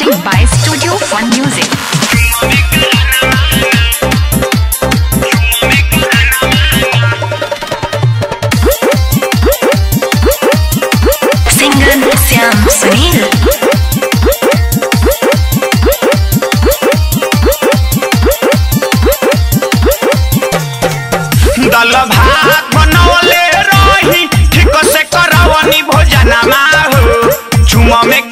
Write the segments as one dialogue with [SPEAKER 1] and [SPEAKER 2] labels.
[SPEAKER 1] Recording by Studio Fun Music.
[SPEAKER 2] दल भात बनौले रही ठीक से करवनी भोजनमा हो झुम में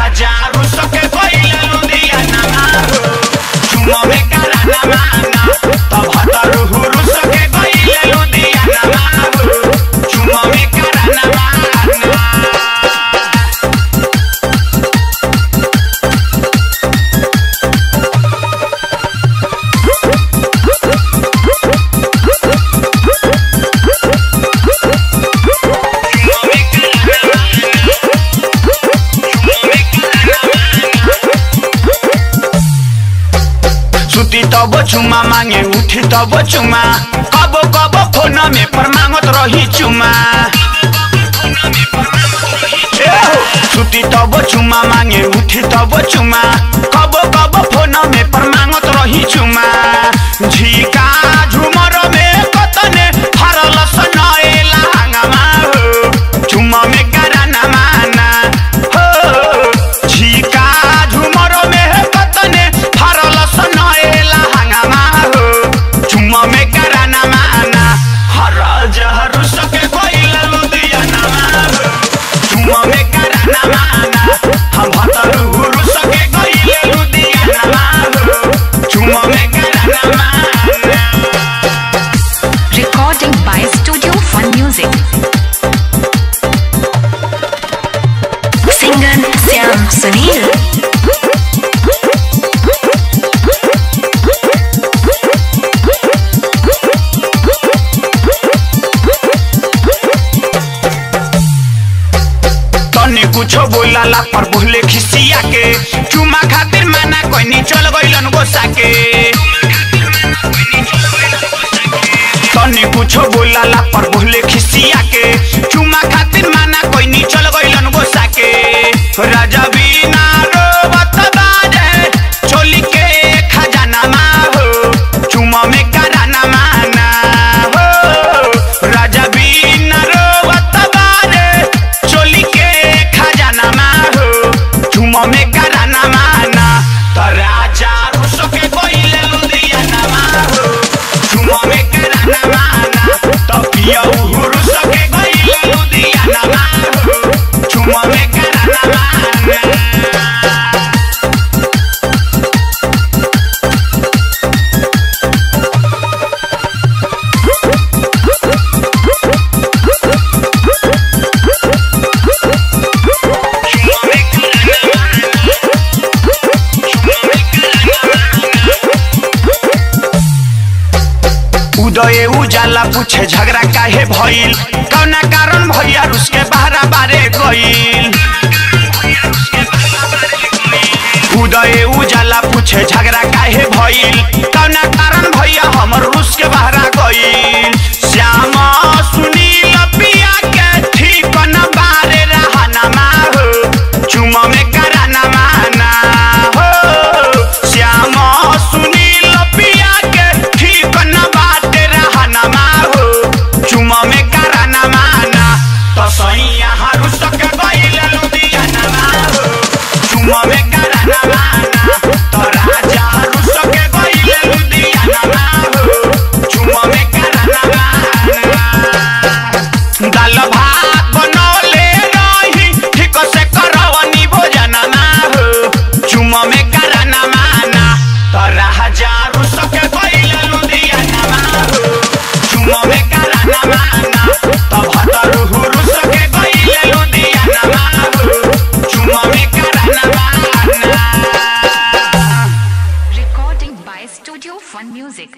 [SPEAKER 2] हजारू सके तब चुमा, मांगे उठी तब चुमा। कब कब फ़ोन में पर रही चुमा। छुट्टी तब चुमा, मांगे उठी तब चुमा। कब कब फ़ोन में पर रही चुमा। झिका कुछो बोलाला पर भूले खिसिया के। चुमा खातिर माना कोई चल गइलन गोसा के कुछ कुछो बोलाला पर भूले खिसिया के। उदय उजाला पूछे झगड़ा काहे भइल? कौना कारण भैया उसके बहरा बारे गइल? उदय, उजाला पूछे झगड़ा काहे भइल? कौना Recording by Studio Fun Music.